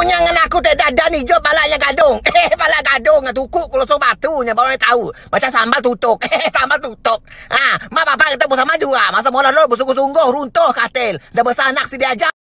punya dengan aku tak ada ni jo balanya gadung. Eh balak gadung dengan tukuk kulosong batunya baru tahu. Macam sambal tutuk. Eh sambal tutuk. Ah, ha, mak bapak kita pun sama juga. Masa mula lor bersungguh-sungguh runtuh katil. Dah besar anak si diajar.